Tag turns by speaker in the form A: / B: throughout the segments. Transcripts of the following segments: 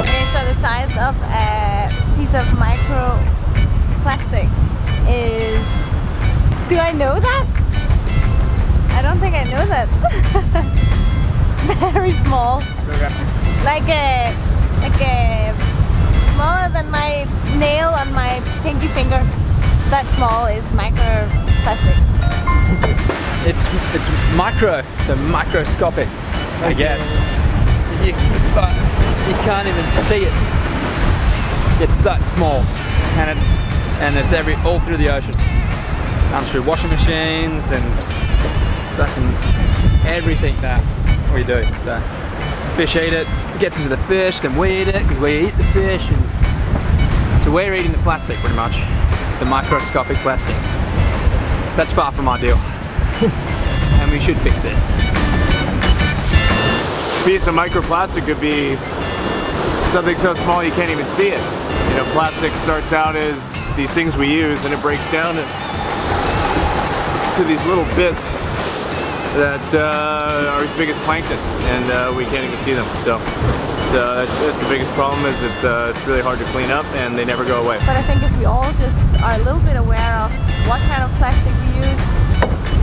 A: Okay, so the size of a piece of microplastic is... Do I know that? I don't think I know that. Very small.
B: Okay.
A: Like a... Like a... Smaller than my nail on my pinky finger. That small is microplastic.
B: It's it's micro, so microscopic, I guess. You, but you can't even see it. It's that small, and it's and it's every all through the ocean, and through washing machines and fucking everything that we do. So fish eat it, it gets into the fish, then we eat it because we eat the fish, and so we're eating the plastic pretty much, the microscopic plastic. That's far from ideal and we should fix this.
C: Piece of microplastic could be something so small you can't even see it. You know, plastic starts out as these things we use and it breaks down to these little bits that uh, are as big as plankton and uh, we can't even see them. So, so that's, that's the biggest problem is it's, uh, it's really hard to clean up and they never go away.
A: But I think if we all just are a little bit aware of what kind of plastic we use,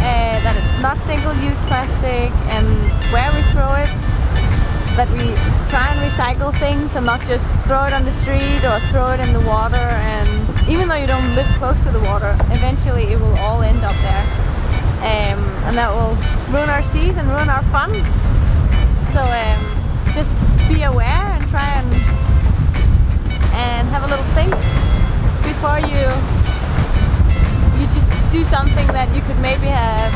A: uh, that it's not single-use plastic and that we try and recycle things and not just throw it on the street or throw it in the water and even though you don't live close to the water, eventually it will all end up there. Um, and that will ruin our seas and ruin our fun. So um, just be aware and try and and have a little think before you you just do something that you could maybe have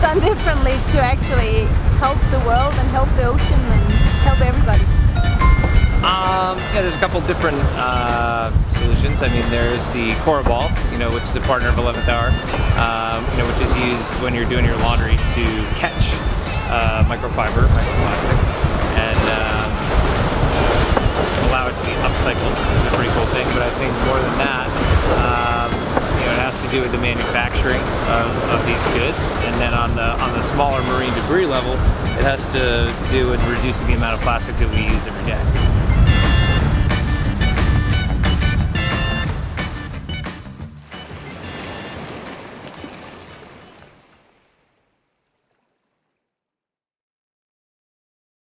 A: done differently to actually help the world and help the ocean and help everybody.
D: Um, yeah, there's a couple different uh, solutions. I mean, there's the Cora Ball, you know, which is a partner of 11th Hour, um, you know, which is used when you're doing your laundry to catch uh, microfiber, microplastic, and um, allow it to be upcycled, which is a pretty cool thing. But I think more than that, do with the manufacturing of, of these goods, and then on the on the smaller marine debris level, it has to do with reducing the amount of plastic that we use every day.